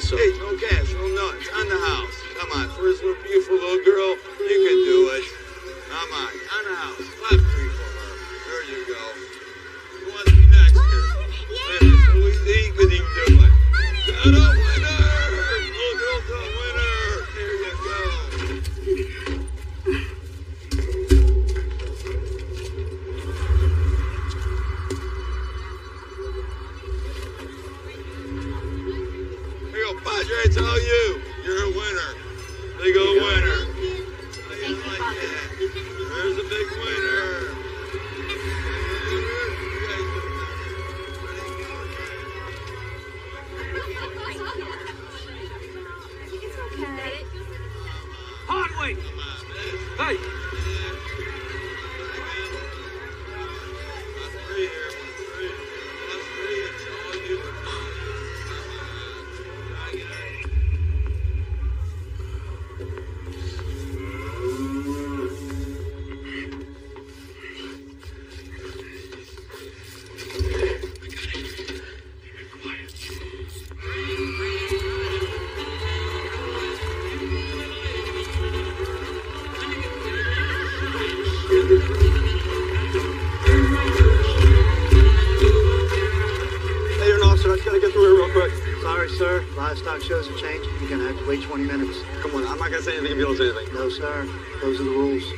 so. Hey, no cash, no nuts, on the house. Come on, for this little beautiful little girl. shows have changed. You're going to have to wait 20 minutes. Come on, I'm not going to say anything if you don't say anything. No, sir. Those are the rules.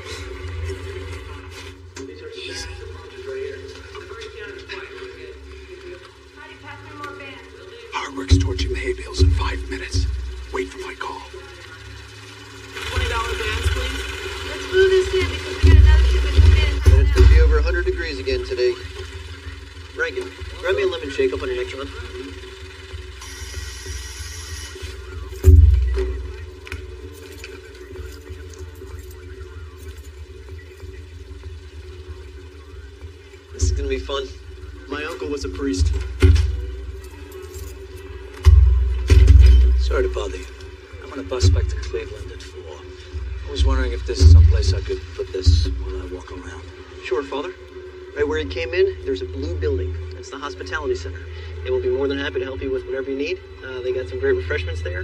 refreshments there?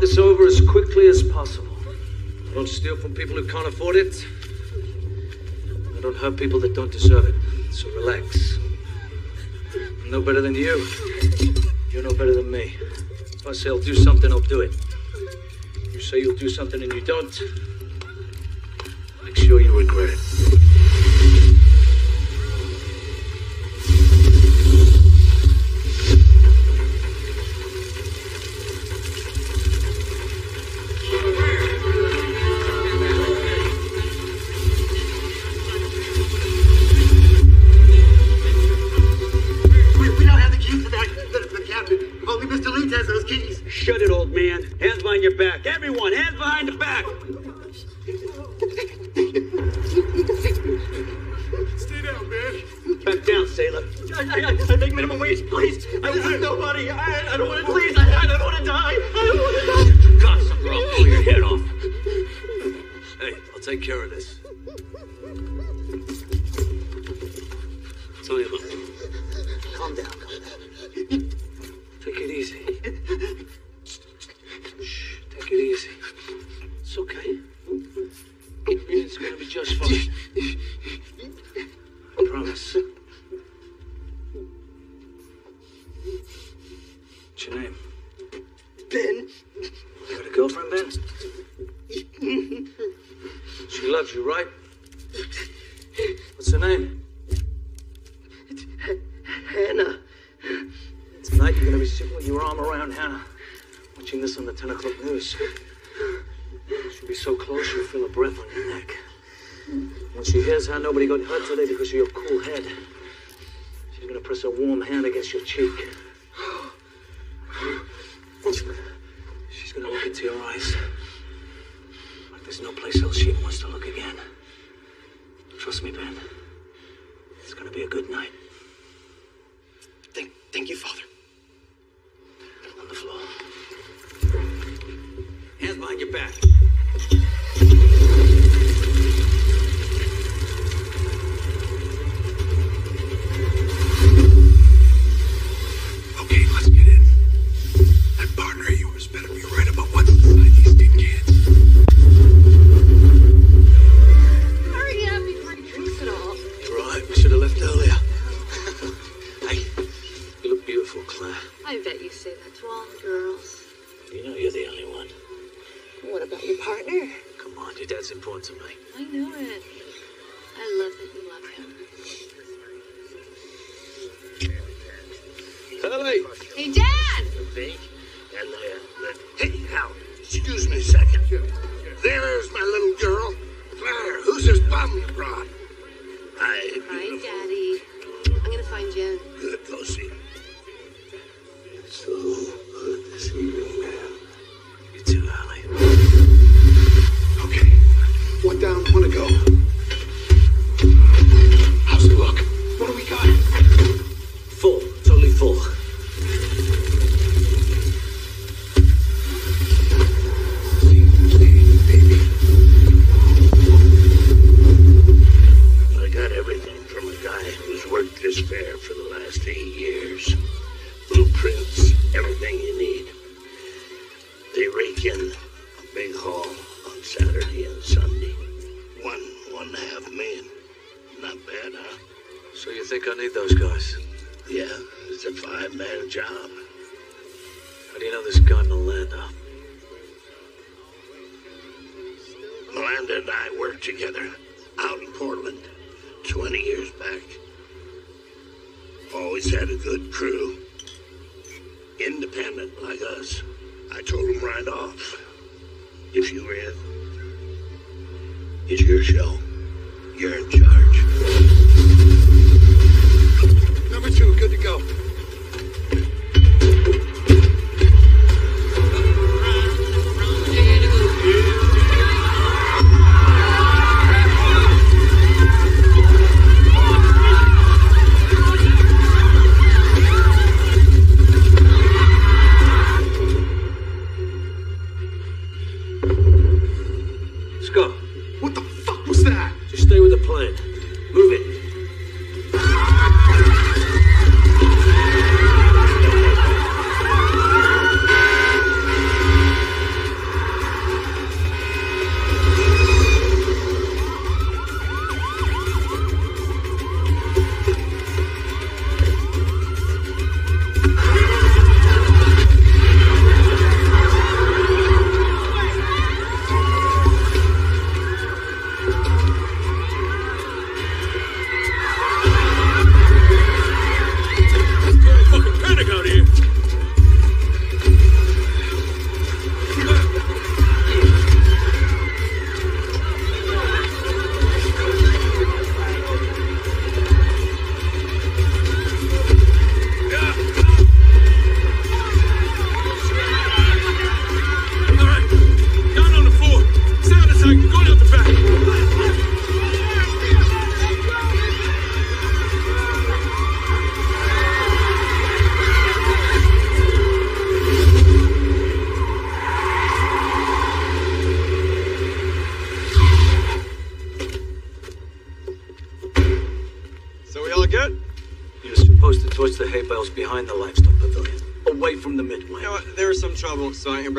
this over as quickly as possible. I don't steal from people who can't afford it. I don't hurt people that don't deserve it. So relax. I'm no better than you. You're no better than me. If I say I'll do something, I'll do it. You say you'll do something and you don't, make sure you regret it.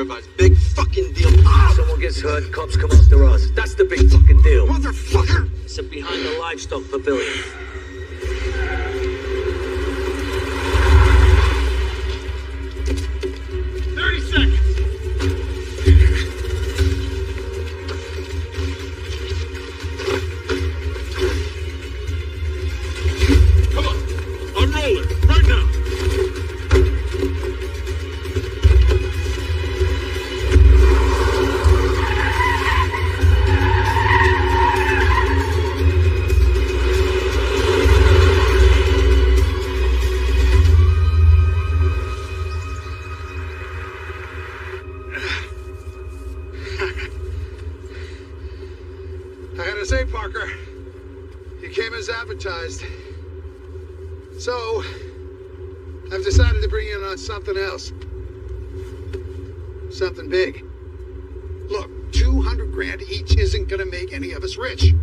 Trouble, as. So, I've decided to bring in on something else. Something big. Look, 200 grand each isn't gonna make any of us rich.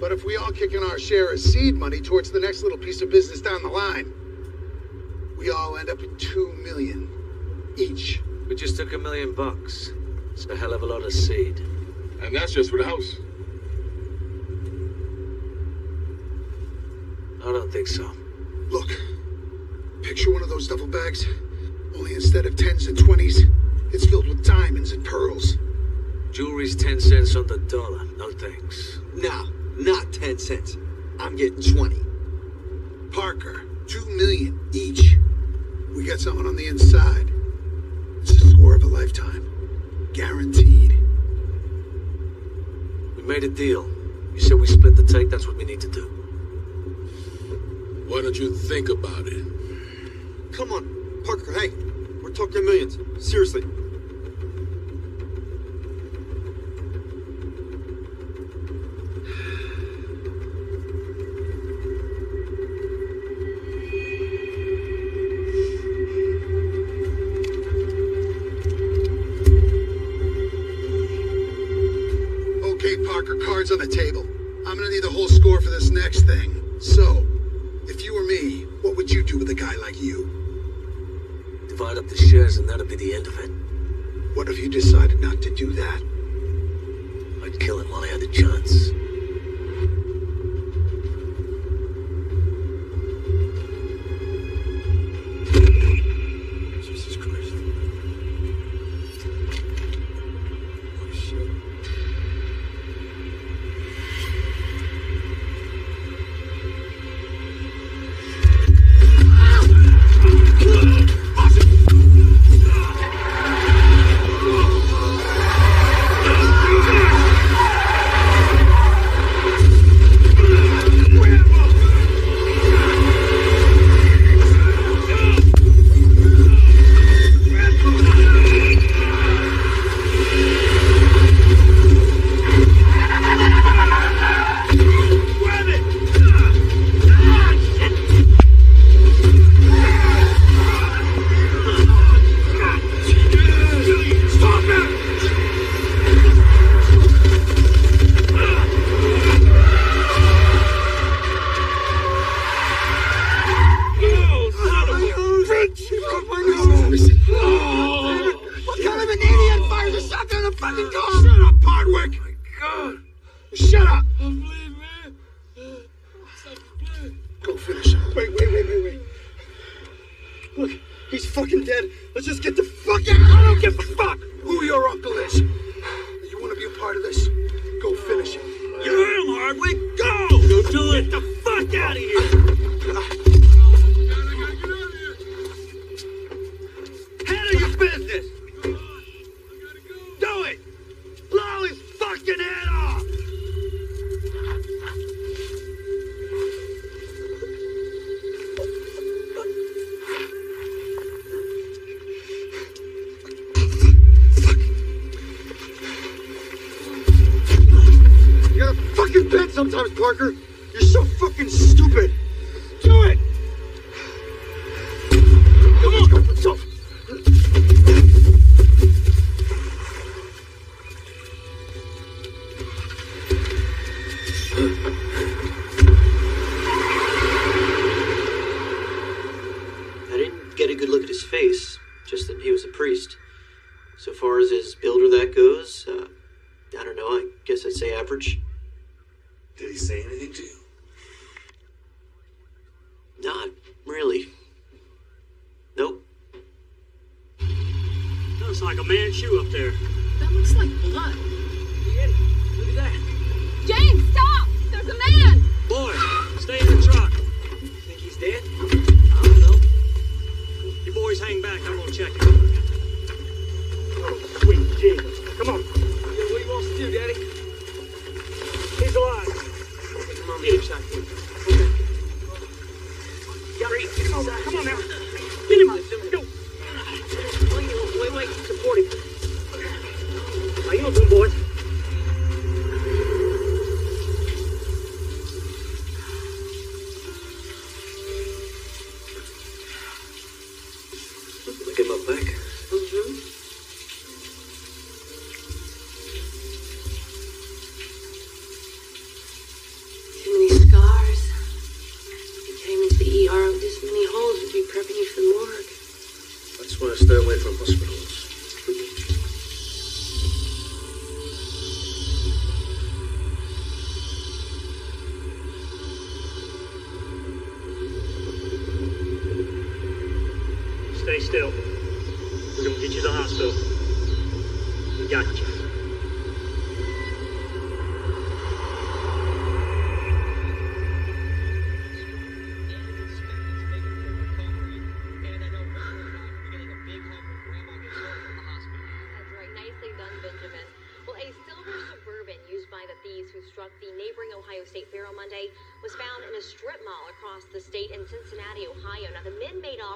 But if we all kick in our share of seed money towards the next little piece of business down the line, we all end up with 2 million each. We just took a million bucks. It's a hell of a lot of seed. And that's just for the house. Don't think so. Look, picture one of those duffel bags, only instead of tens and twenties, it's filled with diamonds and pearls. Jewelry's 10 cents on the dollar. No thanks. No, not ten cents. I'm getting twenty. Parker, two million each. We got someone on the inside. It's the score of a lifetime. Guaranteed. We made a deal. You said we split the take. That's what we need to do. Why don't you think about it? Come on, Parker. Hey, we're talking millions. Seriously. Out of here.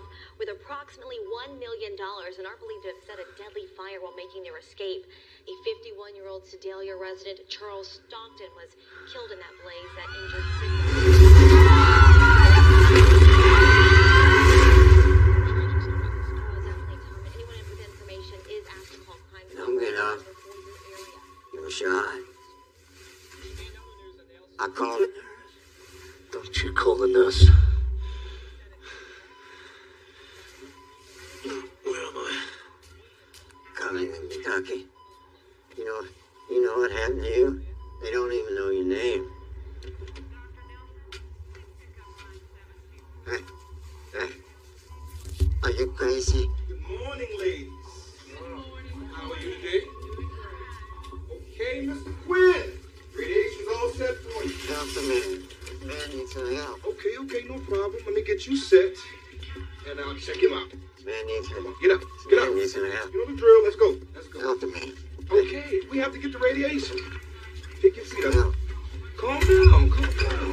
off with approximately $1 million and are believed to have set a deadly fire while making their escape. A 51 year old Sedalia resident, Charles Stockton, was killed in that blaze that injured six. shot. I called. Don't you call the nurse. Where am I? Cummings, Kentucky. You know, you know what happened to you? They don't even know your name. Hey, hey. Are you crazy? Good morning, ladies. Good morning. How are you today? Okay, Mr. Quinn. Radiation's all set for you. Doctor, man. This man needs some help. Okay, okay, no problem. Let me get you set, and I'll check him out. Man needs healing. Get up. Get up. Needs healing out. You know the drill. Let's go. Let's go. Help the man. Okay, we have to get the radiation. Take your seat up. Calm down. Calm down.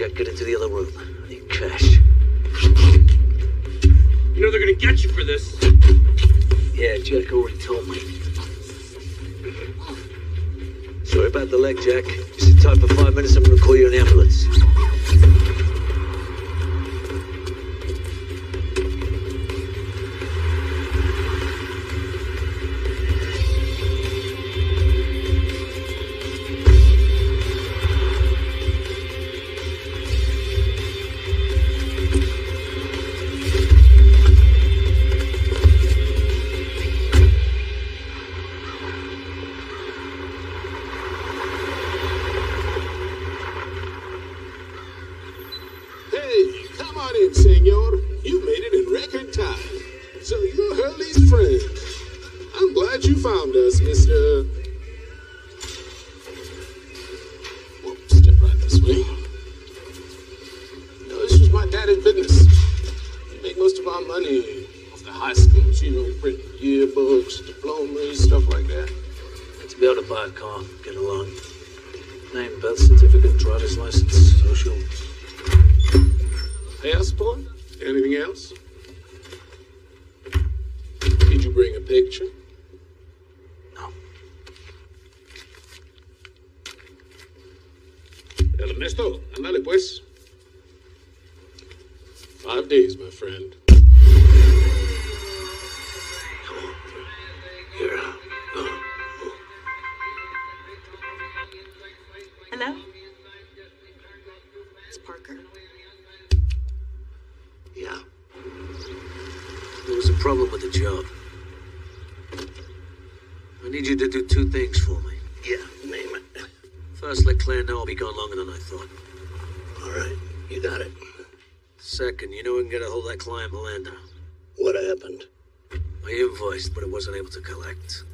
Jack, get into the other room. I need cash. You know they're gonna get you for this. Yeah, Jack already told me. Sorry about the leg, Jack. It's time for five minutes. I'm gonna call you an ambulance. thought. All right, you got it. Second, you know we can get a hold of that client, Melinda. What happened? I invoiced, but it wasn't able to collect.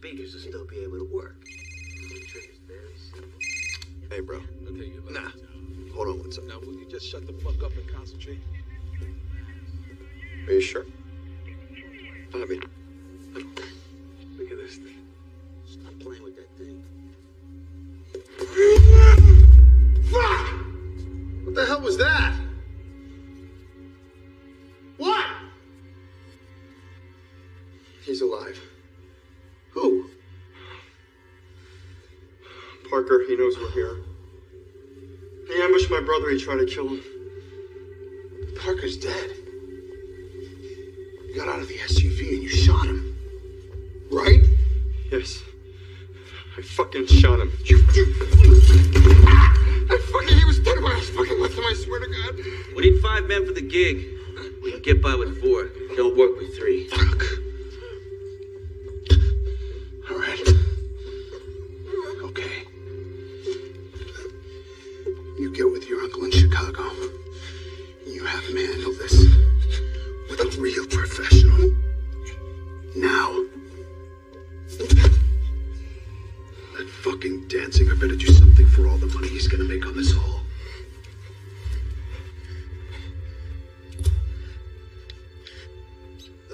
Speakers will still be able to work. The trick is very simple. Hey, bro. Nah. Hold on one second. Now, will you just shut the fuck up and concentrate? Are you sure? I Bobby. Look at this thing. Stop playing with that thing. Fuck! What the hell was that? What? He's alive. Who? Parker, he knows we're here. He ambushed my brother, he tried to kill him. Parker's dead. You got out of the SUV and you shot him. Right? Yes. I fucking shot him. You. you I fucking. He was dead when I was fucking with him, I swear to God. We need five men for the gig. We can get by with four. Don't work with three. Fuck. All right. Okay. You get with your uncle in Chicago. You have him handle this with a real professional. Now. That fucking Danziger better do something for all the money he's gonna make on this haul.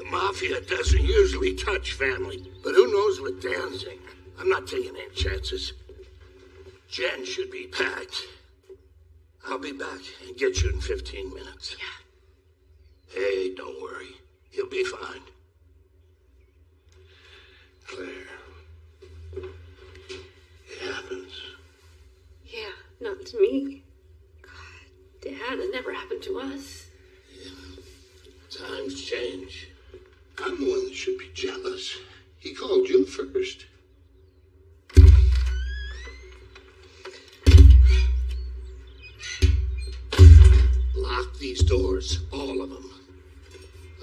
The mafia doesn't usually touch family, but who knows with Danzig? I'm not taking any chances. Jen should be packed. I'll be back and get you in 15 minutes. Yeah. Hey, don't worry. You'll be fine. Claire. It happens. Yeah, not to me. God, Dad, it never happened to us. Yeah. Times change. I'm the one that should be jealous. He called you first. Lock these doors, all of them.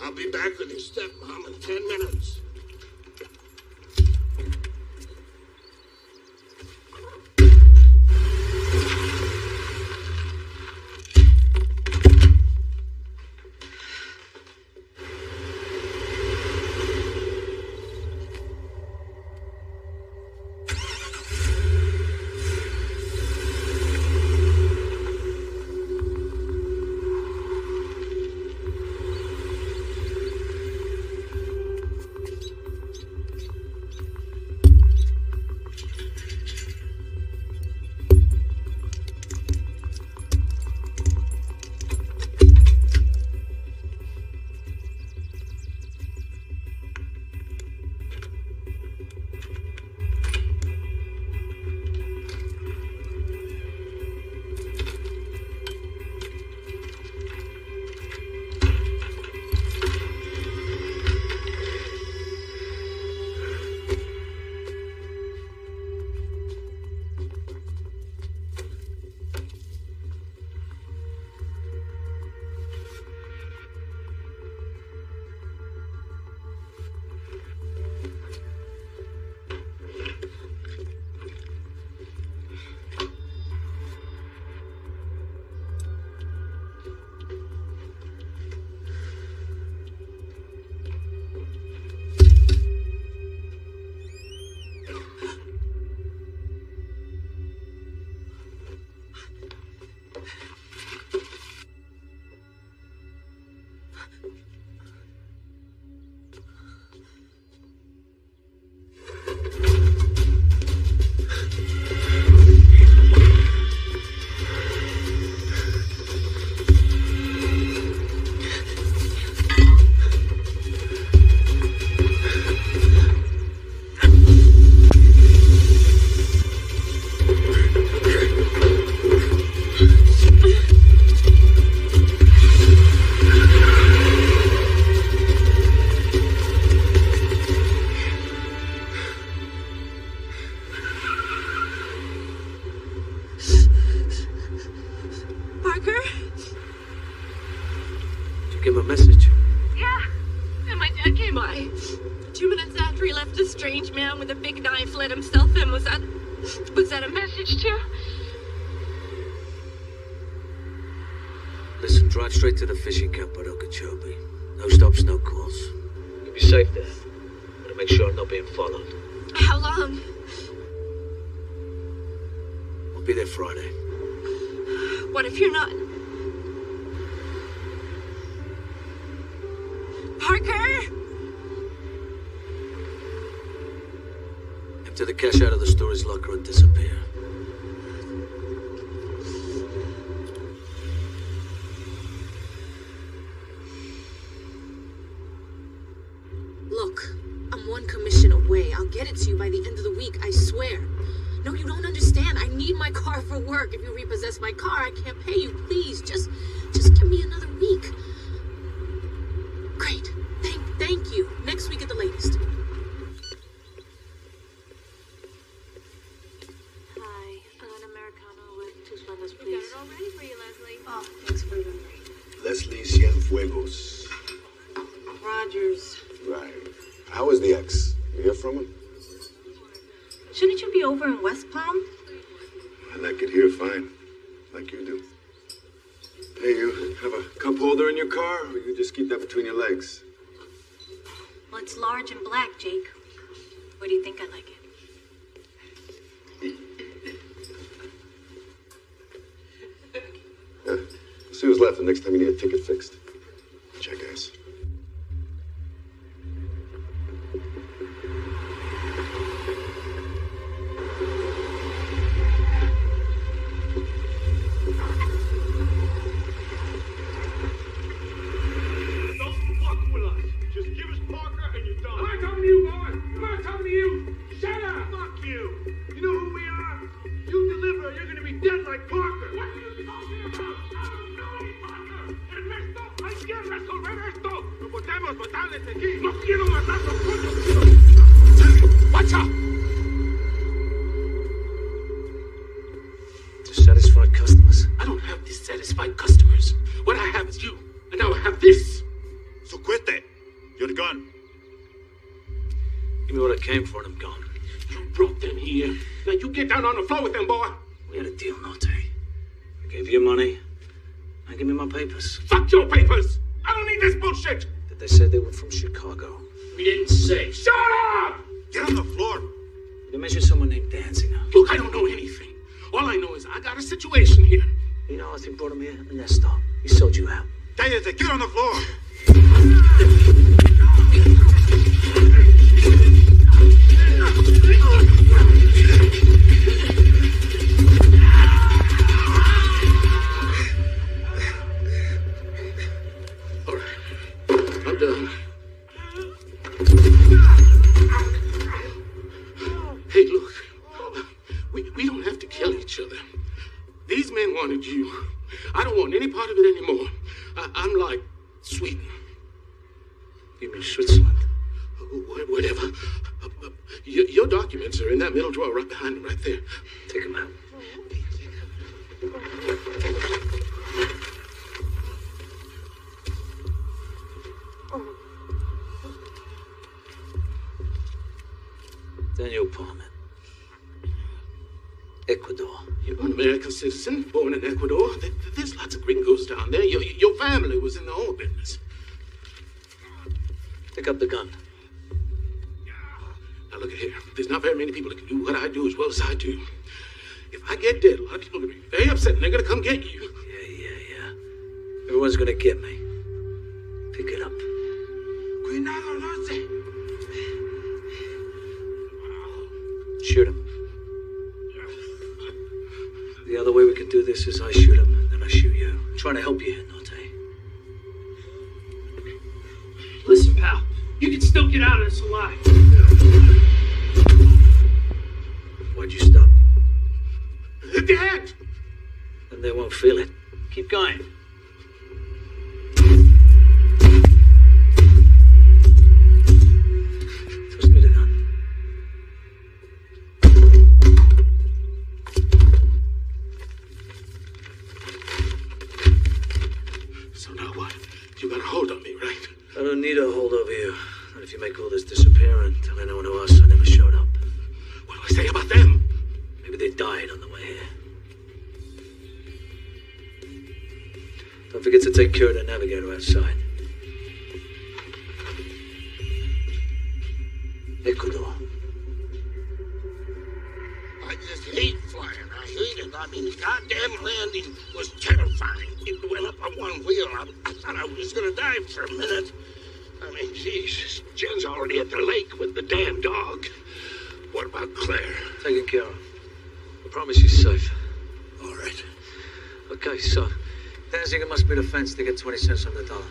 I'll be back with your stepmom in ten minutes. the cash out of the storage locker and disappear. Look, I'm one commission away. I'll get it to you by the end of the week, I swear. No, you don't understand. I need my car for work. If you repossess my car, I can't pay you. Please, just just give me another week. flow with them people are gonna be very upset and they're gonna come get you. Yeah, yeah, yeah. Everyone's gonna get me. Pick it up. Shoot him. The other way we can do this is I shoot him, then I shoot you. I'm trying to help you here, Norte. Listen, pal. You can still get out of this alive. Why'd you stop? dead. And they won't feel it. Keep going. To get 20 cents on the dollar.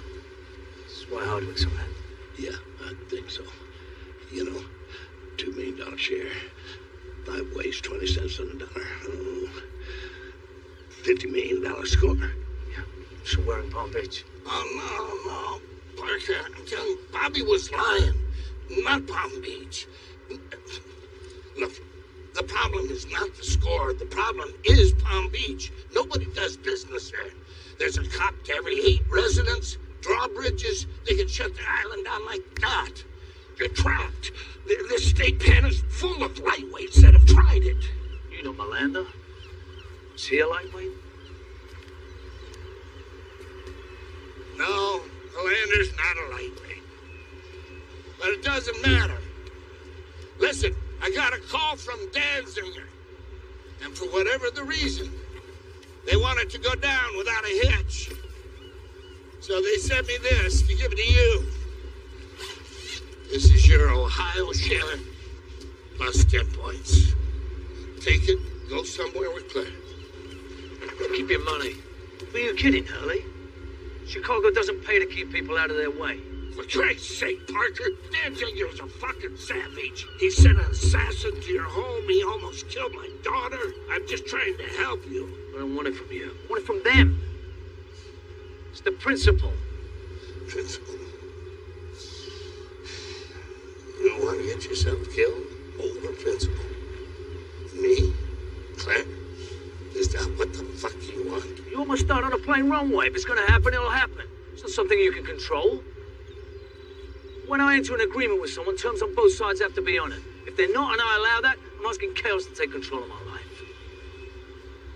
Agreement with someone, terms on both sides have to be on it. If they're not and I allow that, I'm asking chaos to take control of my life.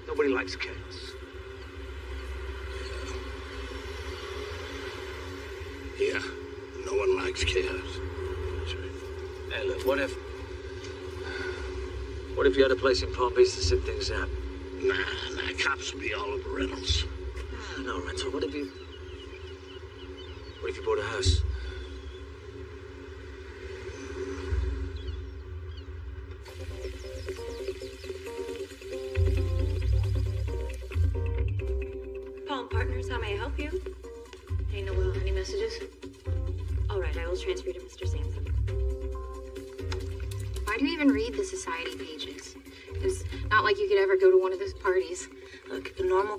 Nobody likes chaos. Yeah, no one likes chaos. Hey, look, what if... What if you had a place in Palm Beach to sit things out? Nah, nah, cops will be all over Reynolds. Ah, no, rental. What if you... What if you bought a house?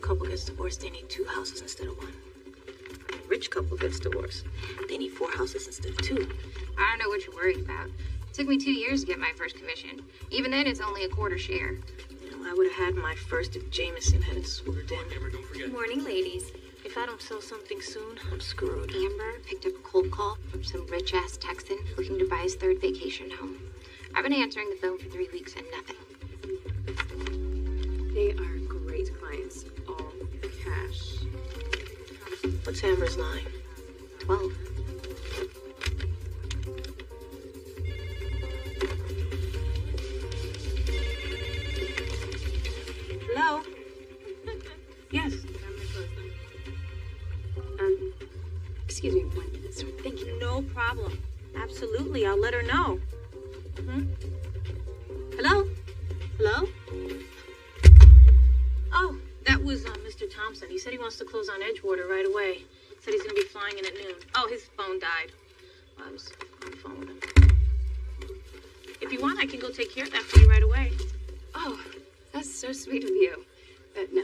Couple gets divorced, they need two houses instead of one. A rich couple gets divorced, they need four houses instead of two. I don't know what you're worried about. It took me two years to get my first commission. Even then, it's only a quarter share. You know, I would have had my first if Jameson hadn't swerved in. Good morning, ladies. If I don't sell something soon, I'm screwed. Amber picked up a cold call from some rich ass Texan looking to buy his third vacation home. I've been answering the phone for three weeks and nothing. They are What's Amber's line? Twelve. Hello? Yes. Um, excuse me one minute, sir. Thank you. No problem. Absolutely. I'll let her know. Hmm? Hello? Hello? Was uh, Mr. Thompson. He said he wants to close on Edgewater right away. Said he's going to be flying in at noon. Oh, his phone died. I was on the phone with him. If you want, I can go take care of that for you right away. Oh, that's so sweet of you. But no.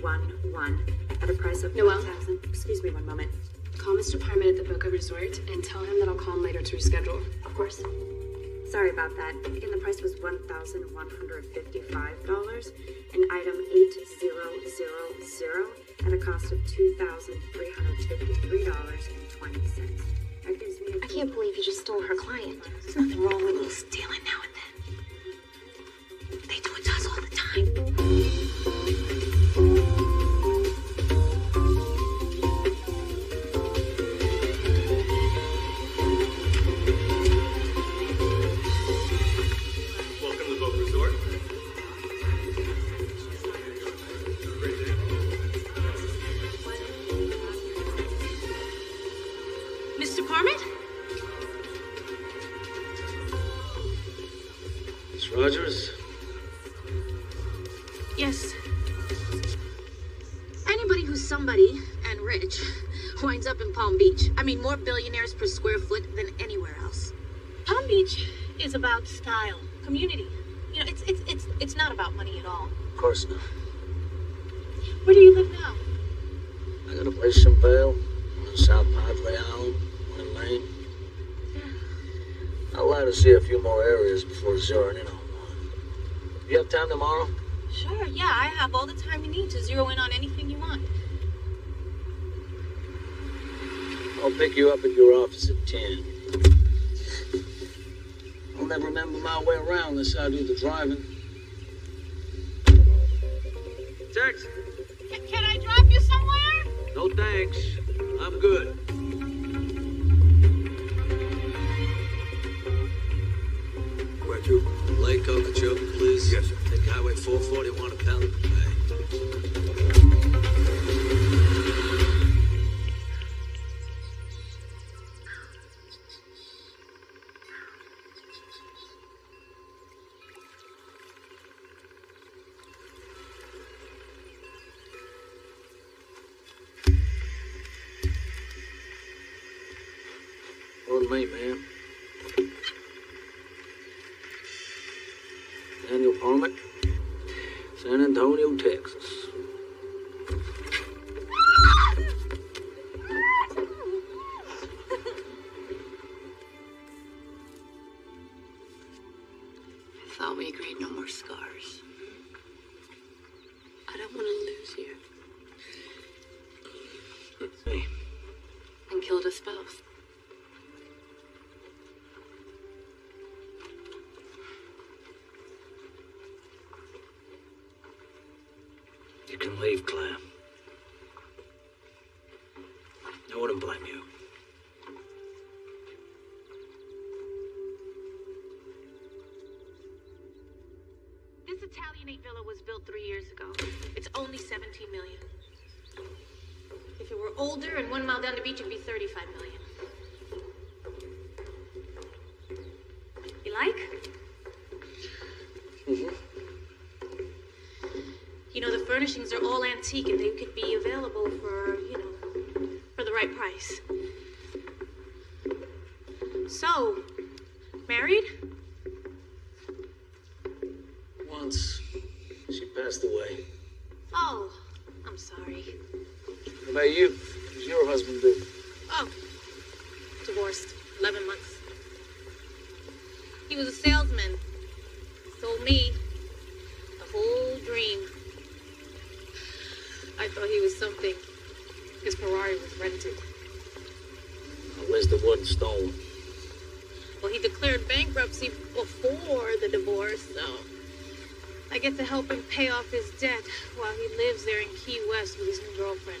One, one. At a price of Noel? 1000 Excuse me one moment. Call Mr. Parmitt at the Boca Resort and tell him that I'll call him later to reschedule. Of course. Sorry about that. Again, the price was $1,155 and item 8000 at a cost of $2,353.20. That gives me a I can't believe you just stole her client. There's nothing wrong with you stealing now and then. They do it to us all the time. Rogers? Yes. Anybody who's somebody and rich winds up in Palm Beach. I mean, more billionaires per square foot than anywhere else. Palm Beach is about style, community. You know, it's it's it's it's not about money at all. Of course not. Where do you live now? I got a place in Vail, one in South Padre Island, one in Maine. I'd like to see a few more areas before zeroing in on. You have time tomorrow? Sure, yeah, I have all the time you need to zero in on anything you want. I'll pick you up at your office at 10. I'll never remember my way around unless I do the driving. Tex, Can, can I drop you somewhere? no thanks. I'm good. Lake Okeechobee, please. Yes, sir. Take Highway 441 to Pelican can leave, Claire. I wouldn't blame you. This Italianate villa was built three years ago. It's only 17 million. If it were older and one mile down the beach, it'd be 35 million. Are all antique and they could be available for, you know, for the right price. So, married? Once, she passed away. Oh, I'm sorry. What about you? What does your husband do? Oh, divorced. 11 months. He was a salesman. Sold me the whole dream. I thought he was something. His Ferrari was rented. Where's the wood and stone? Well, he declared bankruptcy before the divorce, so I get to help him pay off his debt while he lives there in Key West with his new girlfriend.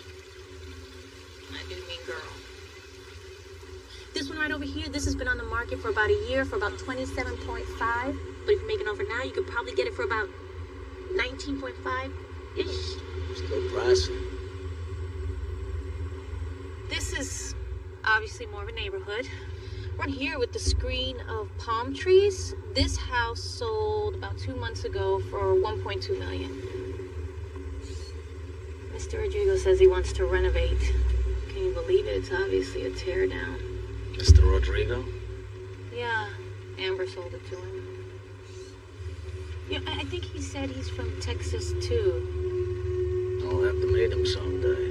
I do mean girl. This one right over here, this has been on the market for about a year for about 27.5. But if you make an offer now, you could probably get it for about 19.5 ish. Still pricey. This is obviously more of a neighborhood. Right here with screen of palm trees, this house sold about two months ago for 1.2 million. Mr. Rodrigo says he wants to renovate. Can you believe it? It's obviously a tear down. Mr. Rodrigo? Yeah, Amber sold it to him. Yeah, I think he said he's from Texas too. Oh, I'll have to meet him someday.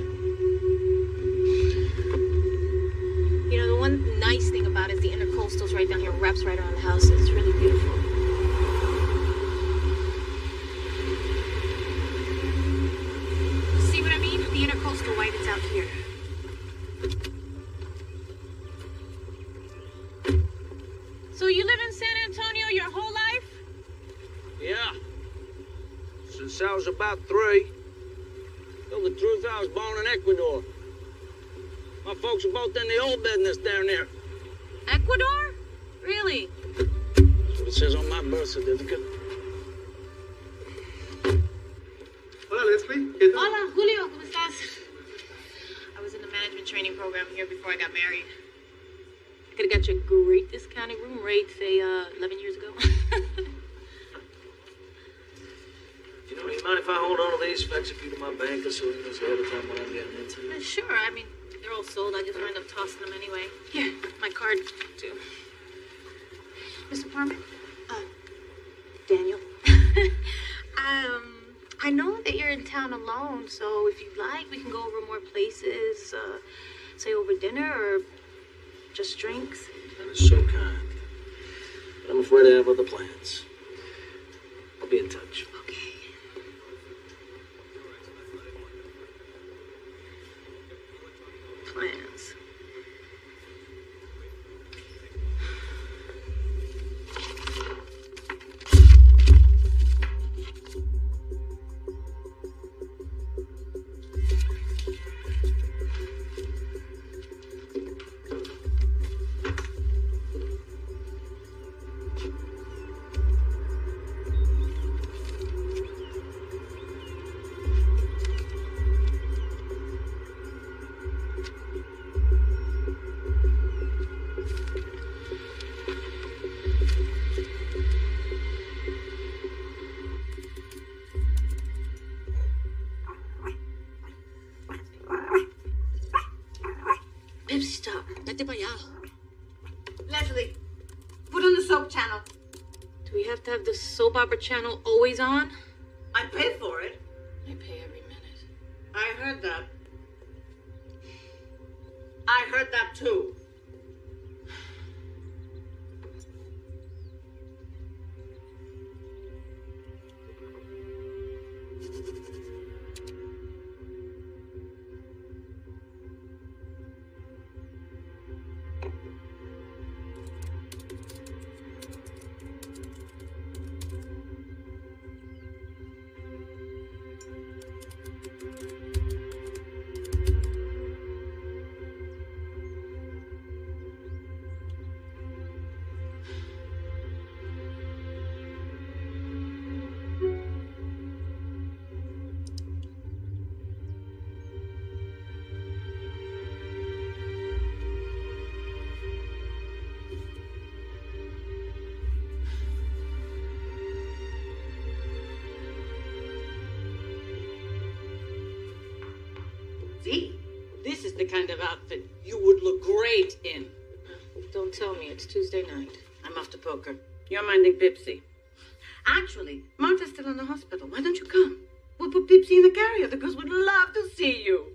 You know, the one one nice thing intercoastal's right down here, wraps right around the house. It's really beautiful. See what I mean? The intercoastal white is out here. So you live in San Antonio your whole life? Yeah. Since I was about three. Tell the truth, I was born in Ecuador. My folks are both in the oil business down there. Ecuador? Really? That's what it says on my birth certificate. Hola, Leslie. ¿Qué tal? Hola, Julio, ¿cómo estás? I was in the management training program here before I got married. I could have got you a great discounted room rate, say, uh, 11 years ago. You know, you mind if I hold on to these, fax a few to my banker so he knows ahead of time what I'm getting into? Uh, sure, I mean, they're all sold. I just wind up tossing them anyway. Here, my card, too. Mr. Parmitt? Uh, Daniel. um, I know that you're in town alone, so if you'd like, we can go over more places, uh, say over dinner or just drinks. That is so kind. But I'm afraid I have other plans. I'll be in touch. Plans. Soap channel always on? Is the kind of outfit you would look great in. Don't tell me it's Tuesday night. I'm off to poker. You're minding Pipsy. Actually, Martha's still in the hospital. Why don't you come? We'll put Pipsy in the carrier. The girls would love to see you.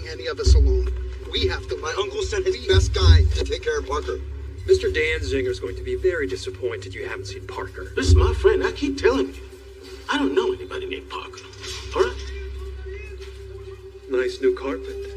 Getting any of us alone. We have to. My uncle sent his best guy to take care of Parker. Mr. Danzinger is going to be very disappointed you haven't seen Parker. This is my friend. I keep telling you. I don't know anybody named Parker. All right? Nice new carpet.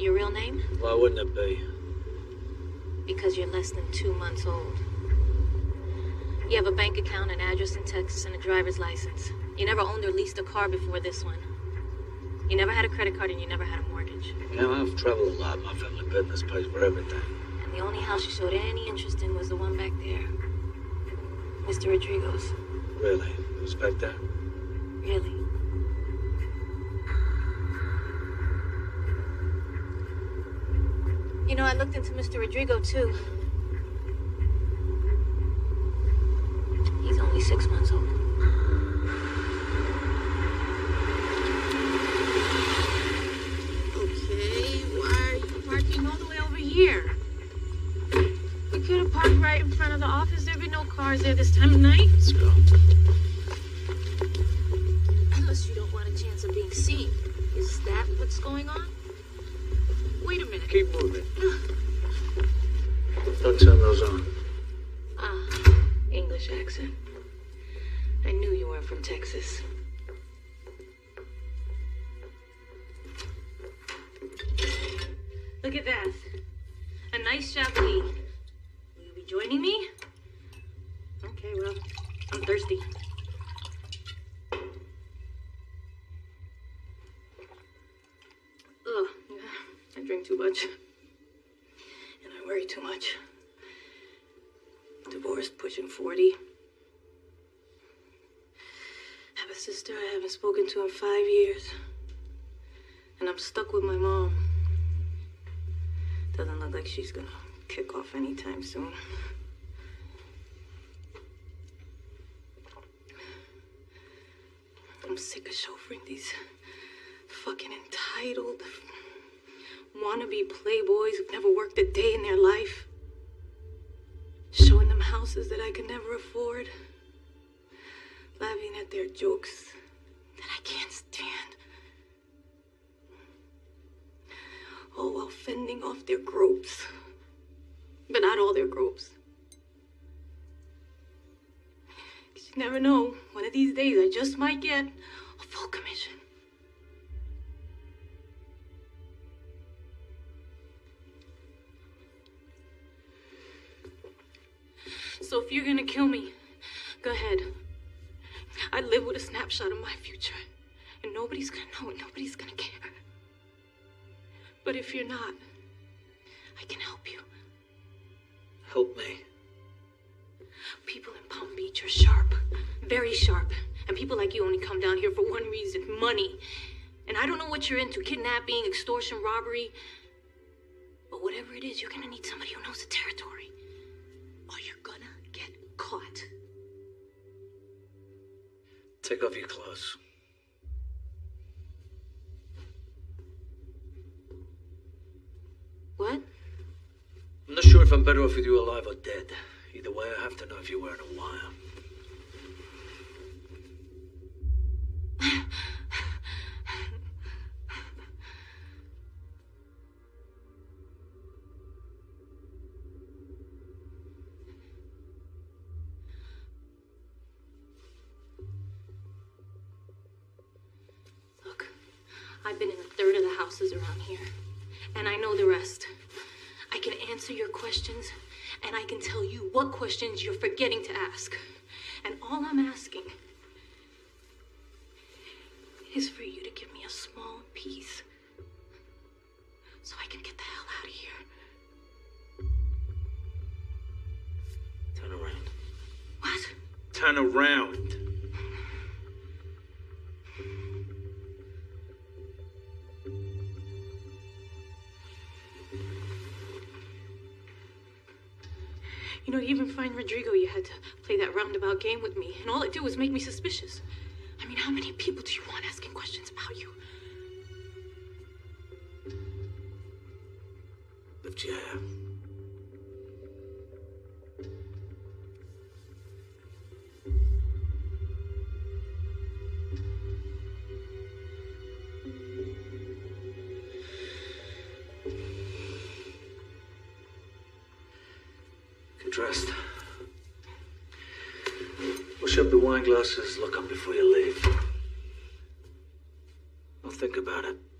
Your real name? Why wouldn't it be? Because you're less than two months old. You have a bank account, an address in Texas, and a driver's license. You never owned or leased a car before this one. You never had a credit card and you never had a mortgage. Know, I've traveled a lot. My family business pays for everything. And the only house you showed any interest in was the one back there. Mr. Rodrigo's. Really? It was back there? Really. Know, I looked into Mr. Rodrigo too. He's only six months old. Okay, why are you parking all the way over here? We could have parked right in front of the office. There'd be no cars there this time of night. Let's go. Unless you don't want a chance of being seen. Is that what's going on? Wait a minute. Keep moving. Don't turn those on. Ah, English accent. I knew you weren't from Texas. To in five years. And I'm stuck with my mom. Doesn't look like she's gonna kick off anytime soon. I'm sick of chauffeuring these fucking entitled wannabe playboys who've never worked a day in their life. Showing them houses that I could never afford. Laughing at their jokes fending off their gropes. But not all their gropes. 'Cause you never know. One of these days I just might get a full commission. So if you're gonna kill me, go ahead. I live with a snapshot of my future, and nobody's gonna know it, nobody's gonna care. But if you're not, I can help you. Help me. People in Palm Beach are sharp, very sharp, and people like you only come down here for one reason money. And I don't know what you're into kidnapping, extortion, robbery. But whatever it is, you're gonna need somebody who knows the territory. Or you're gonna get caught. Take off your clothes. What? I'm not sure if I'm better off with you alive or dead. Either way, I have to know if you're wearing a wire. the rest. I can answer your questions, and I can tell you what questions you're forgetting to ask. And all I'm asking is for you to give me a small piece so I can get the hell out of here. Turn around. What? Turn around. You know, to even find Rodrigo, you had to play that roundabout game with me, and all it did was make me suspicious. I mean, how many people do you want asking questions about you? Lift your hair. Dressed. Wash up the wine glasses, look up before you leave. I'll think about it.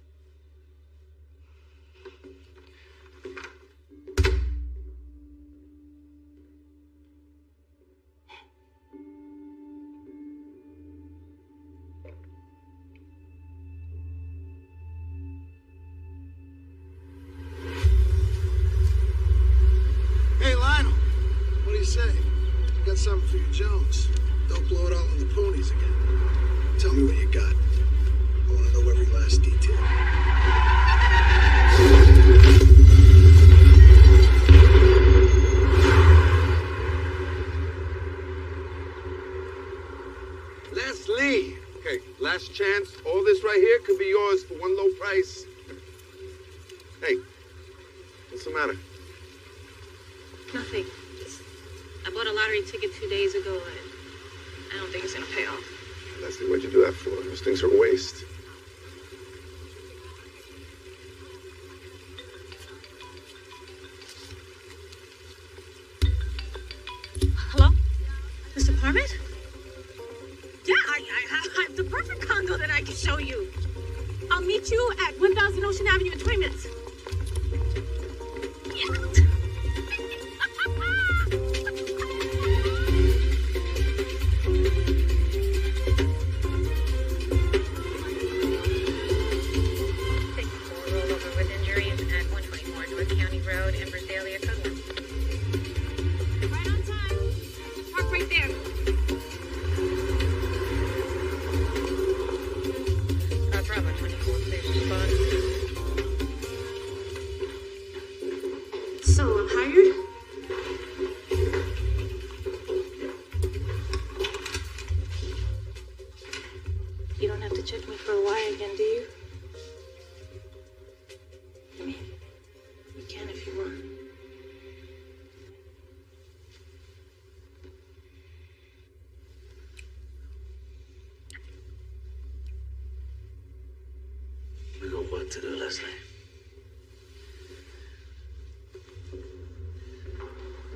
Work to do, Leslie.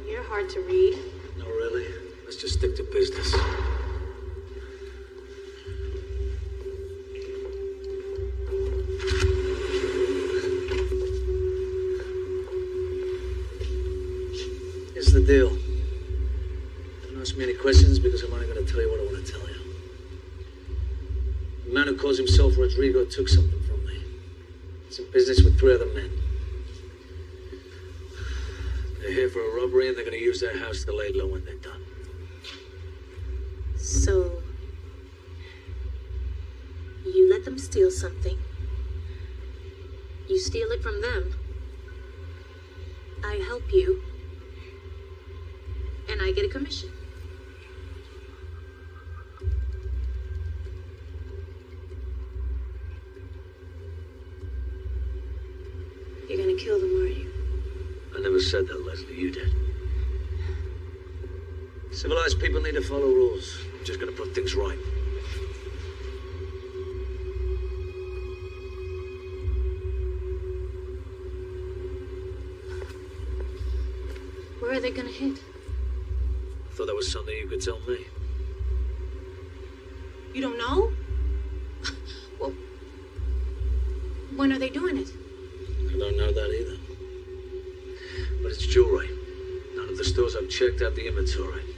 You're hard to read. No, really. Let's just stick to business. Here's the deal. Don't ask me any questions because I'm only going to tell you what I want to tell you. The man who calls himself Rodrigo took something from me. He's in business with three other men. They're here for a robbery and they're going to use their house to lay low when they're done. So, you let them steal something. You steal it from them. I help you. Have the inventory.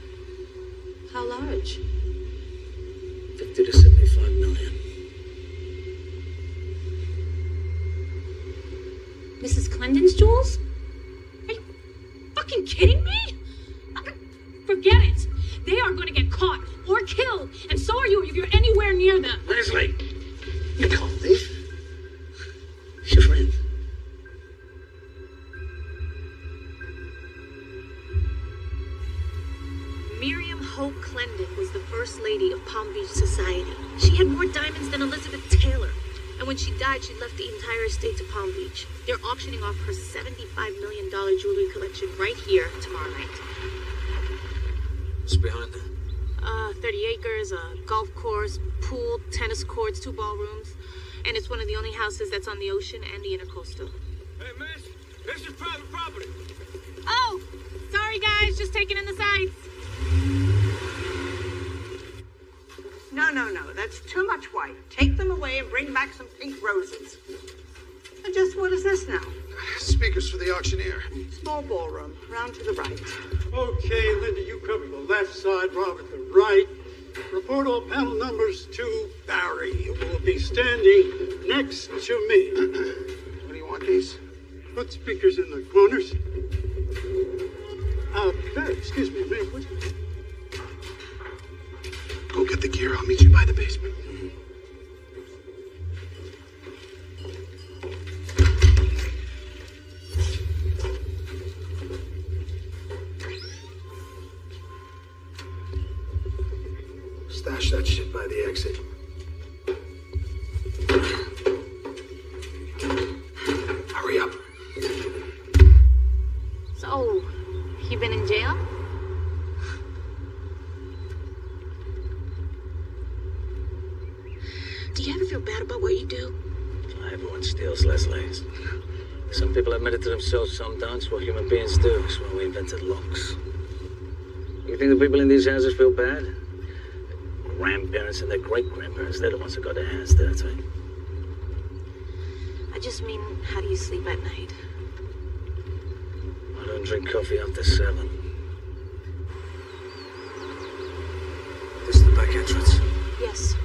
Auctioning off her $75 million jewelry collection right here tomorrow night. What's behind that? Uh, 30 acres, a golf course, pool, tennis courts, two ballrooms. And it's one of the only houses that's on the ocean and the intercoastal. Hey, miss, this is private property. Oh, sorry guys, just taking in the sights. No, no, no. That's too much white. Take them away and bring back some pink roses. And just what is this now? Speakers for the auctioneer. Small ballroom, round to the right. Okay, Linda, you cover the left side, Robert the right. Report all panel numbers to Barry, who will be standing next to me. What do you want these? Put speakers in the corners. Uh, Barry, excuse me, man, Stash shit by the exit. Hurry up. So, you been in jail? Do you ever feel bad about what you do? Everyone steals, Leslie. Some people admit it to themselves, some don't. It's what human beings do. It's why we invented locks. You think the people in these houses feel bad? Their grandparents and their great grandparents, they're the ones who got their hands dirty. I just mean, how do you sleep at night? I don't drink coffee after seven. This is the back entrance. Yes.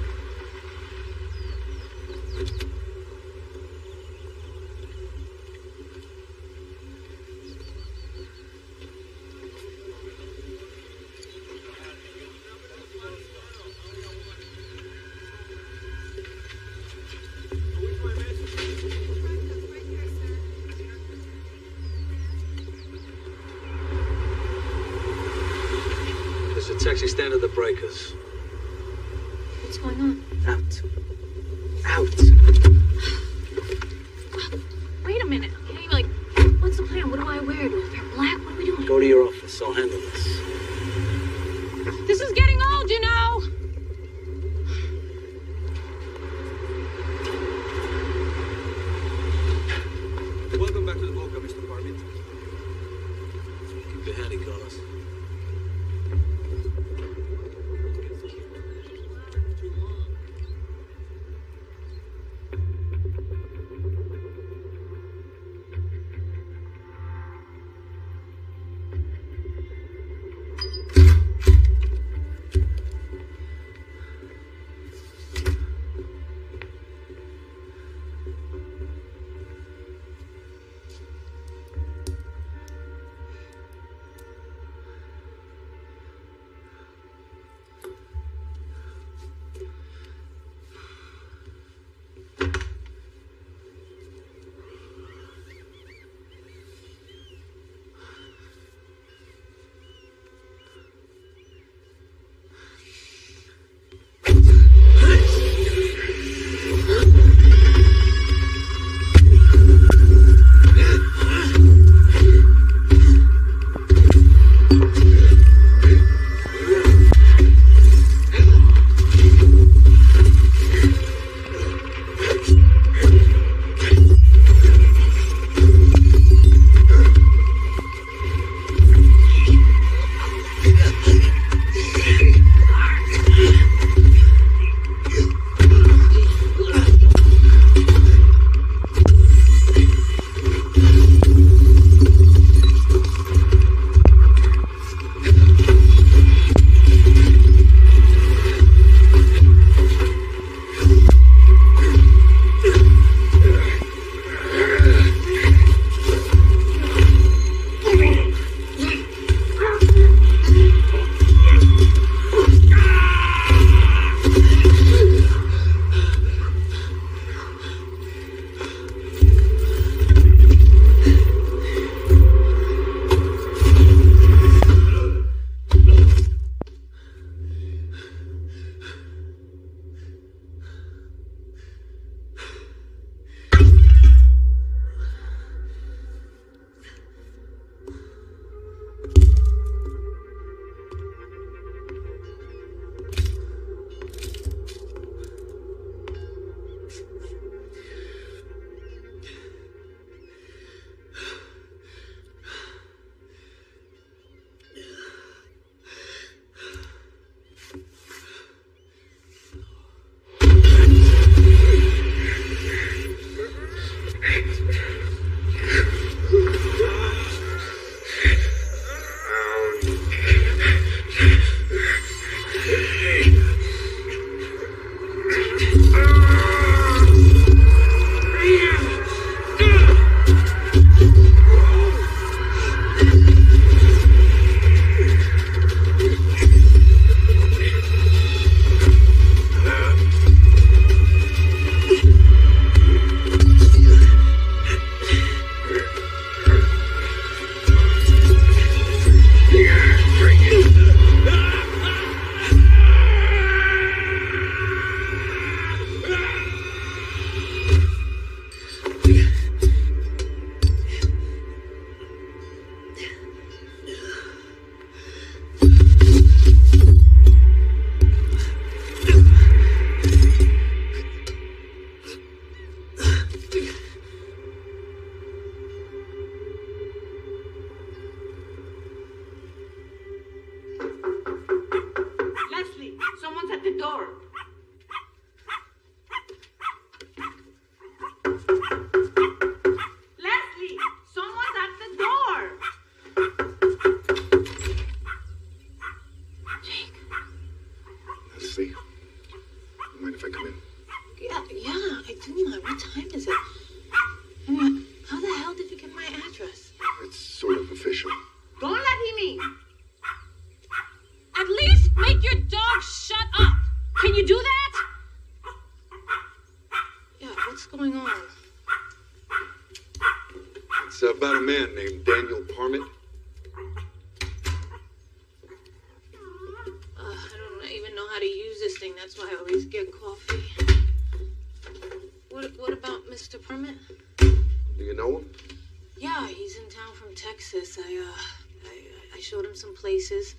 Places.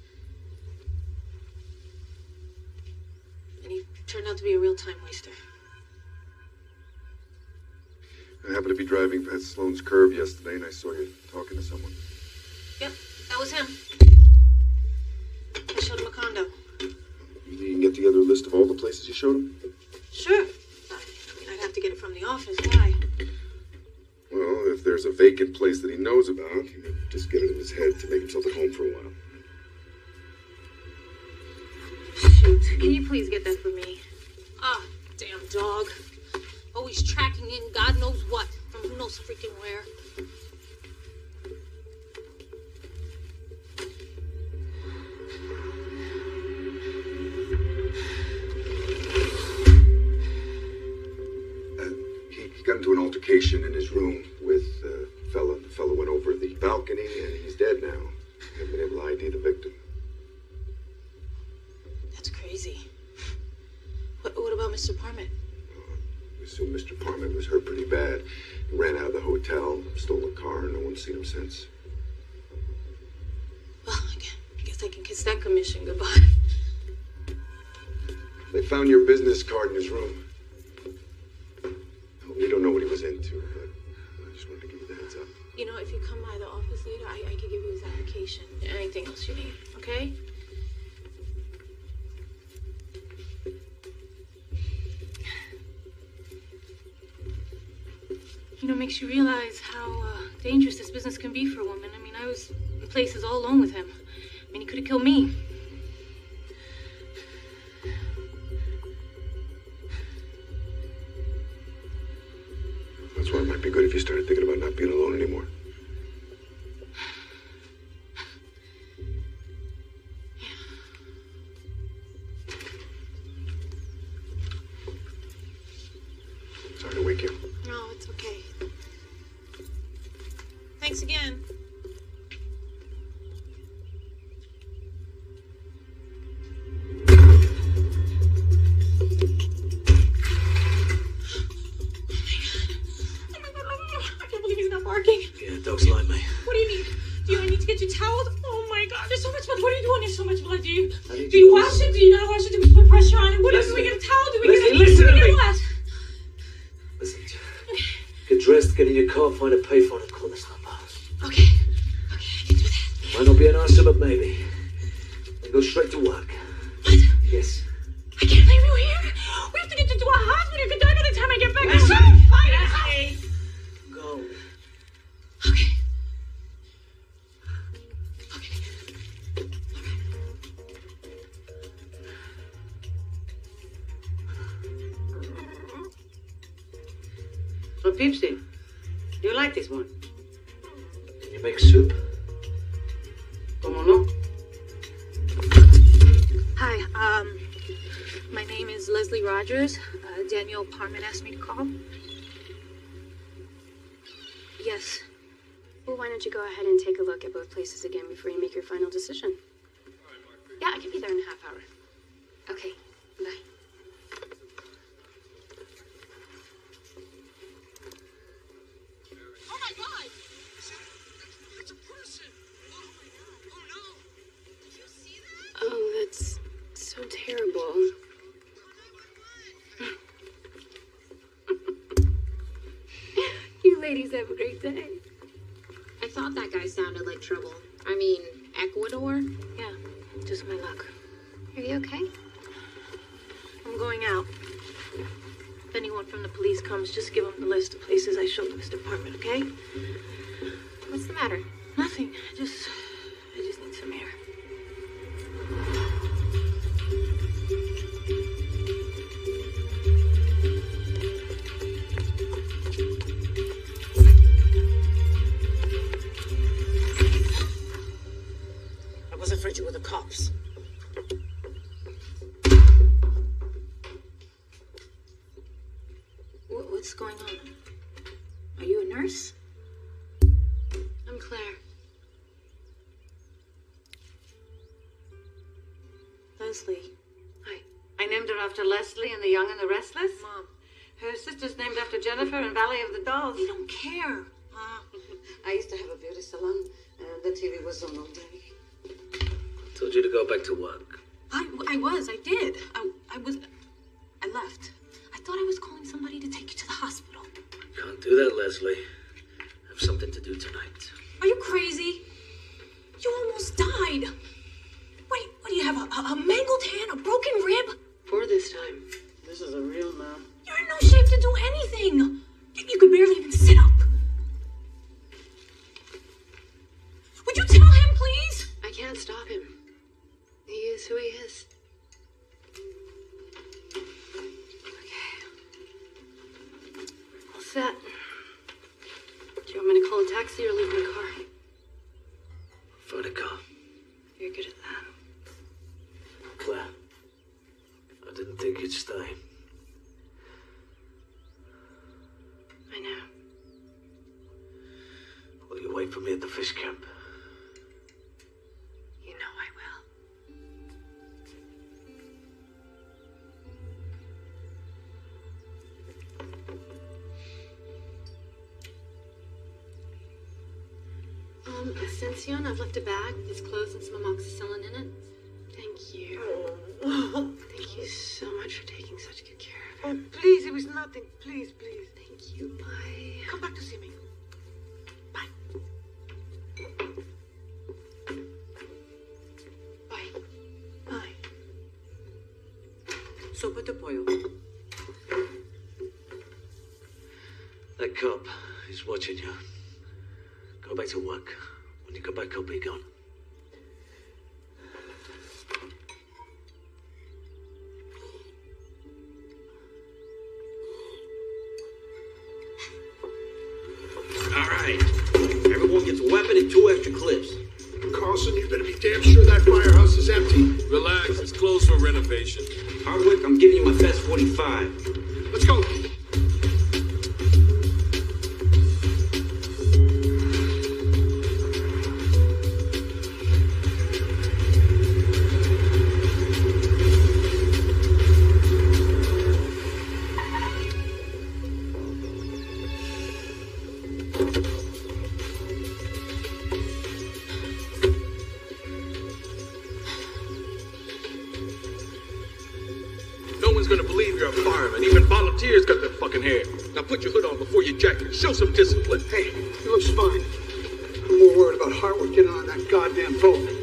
And he turned out to be a real time waster. I happened to be driving past Sloan's Curve yesterday and I saw you talking to someone. Yep, that was him. I showed him a condo. You can get together a list of all the places you showed him? Sure. I mean, I'd have to get it from the office. Why? Well, if there's a vacant place that he knows about, you just get it in his head to make himself at home for a while. Can you please get that for me? Ah, damn dog. Always tracking in God knows what from who knows freaking where. He, got into an altercation in his room with a fella. The fella went over the balcony and he's dead now. Haven't been able to ID the victim. Mr. Parmitt? We assume Mr. Parmitt was hurt pretty bad. He ran out of the hotel, stole a car, and no one's seen him since. Well, I guess, I guess I can kiss that commission goodbye. They found your business card in his room. We don't know what he was into, but I just wanted to give you the heads up. You know, if you come by the office later, I, I could give you his application. Anything else you need, okay? You know, makes you realize how uh, dangerous this business can be for a woman. I mean, I was in places all alone with him. I mean, he could have killed me. That's why it might be good if you started thinking about not being alone anymore. Ladies have a great day. I thought that guy sounded like trouble. I mean, Ecuador? Yeah, just my luck. Are you okay? I'm going out. If anyone from the police comes, just give them the list of places I showed Mr. Parmitt, okay? What's the matter? Nothing. I just, Leslie and the Young and the Restless. Mom. Her sister's named after Jennifer in Valley of the Dolls. You don't care. I used to have a beauty salon, and the TV was on all day. Told you to go back to work. I, I was. I did. I, I was. I left. I thought I was calling somebody to take you to the hospital. Can't do that, Leslie. I've left a bag. with There's clothes and some amoxicillin in it. Thank you. Thank you so much for taking such good care of him. Oh, please, it was nothing. Please, please. When you go back, I'll be gone. All right. Everyone gets a weapon and two extra clips. Carlson, you better be damn sure that firehouse is empty. Relax, it's closed for renovation. Hardwick, I'm giving you my Fest 45. Hair. Now put your hood on before you jack. Show some discipline. Hey, he looks fine. I'm more worried about Hardwick getting on that goddamn boat.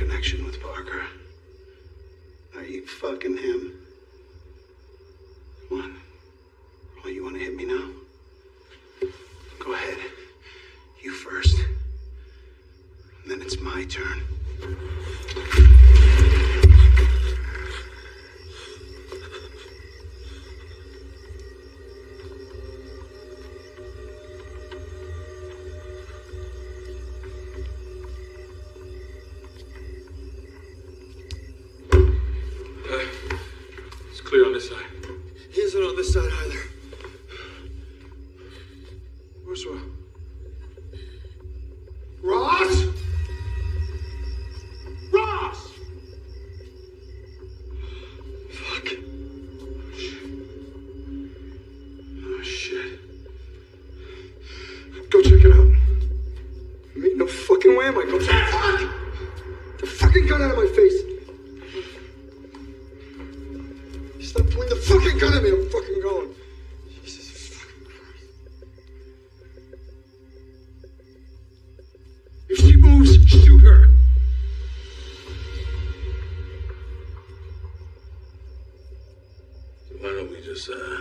connection. side either. Why don't we just, uh,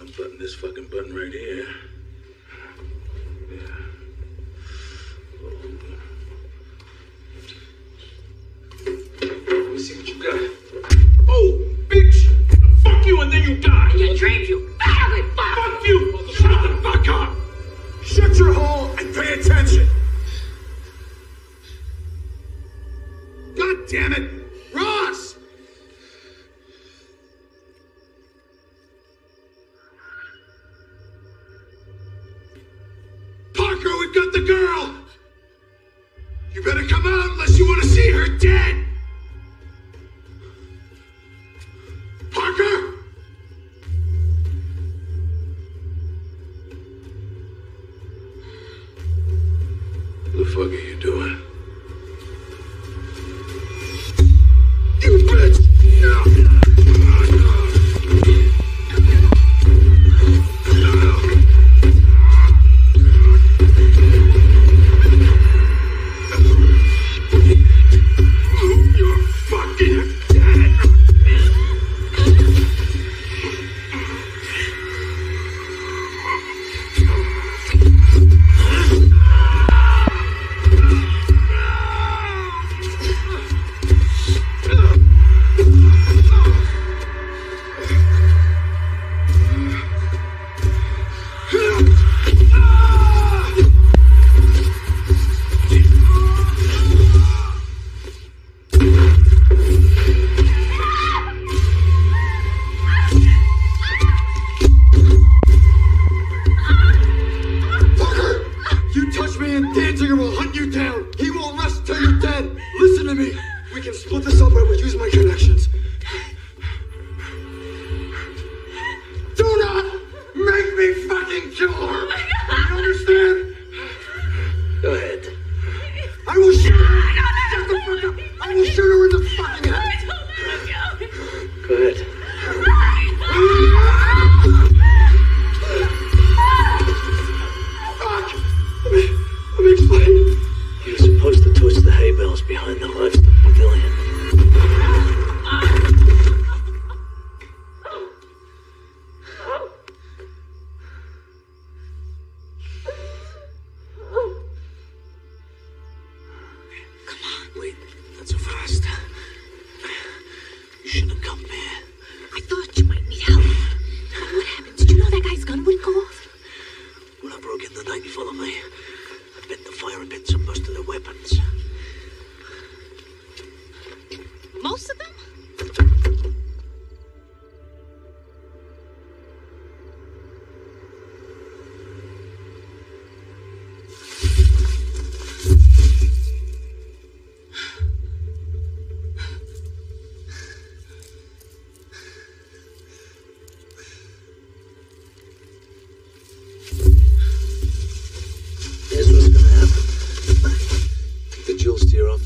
unbutton this fucking button right here? Yeah. Let me see what you got. Oh, bitch! Fuck you and then you die! I dreamed you.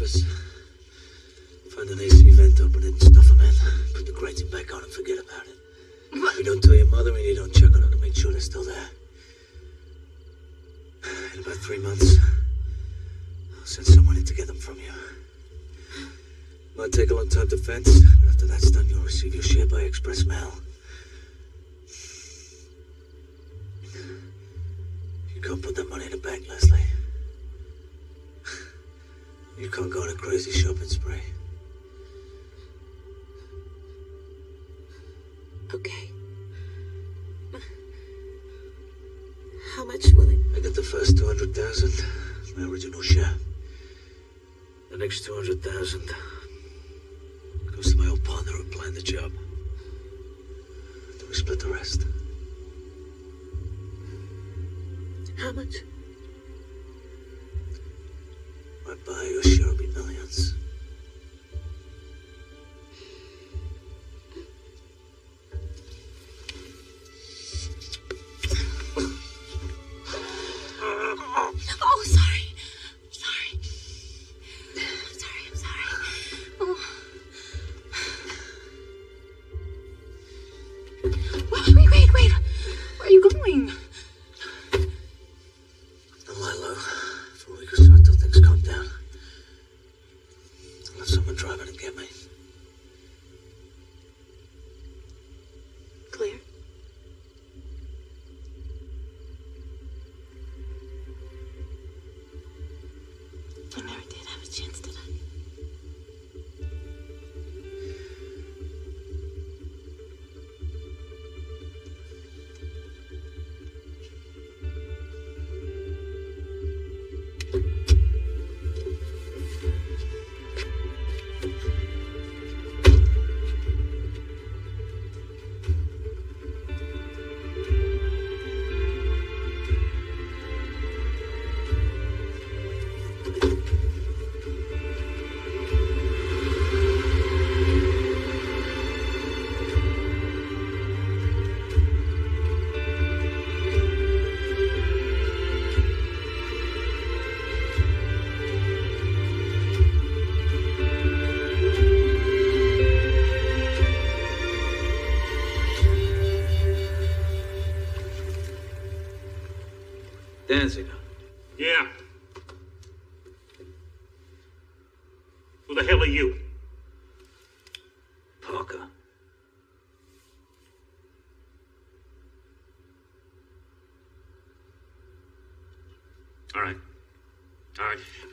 office. Find an AC vent, open it, and stuff them in. Put the grating back on and forget about it. What? We don't tell your mother and you don't check on her to make sure they're still there. In about three months, I'll send someone in to get them from you. Might take a long time to fence, but after that's done, you'll receive your share by express mail. You can't put that money in the bank, Leslie. You can't go on a crazy shopping spree. Okay. How much will it? I got the first 200,000, my original share. The next 200,000 goes to my old partner who planned the job. Then we split the rest. How much? My buy your be millions.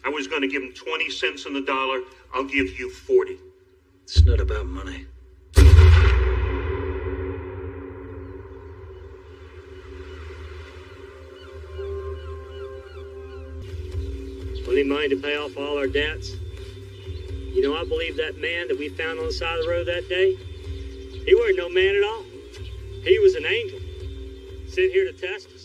I was going to give him 20 cents on the dollar. I'll give you 40. It's not about money. Plenty of money to pay off all our debts. You know, I believe that man that we found on the side of the road that day, he wasn't no man at all. He was an angel, sent here to test us.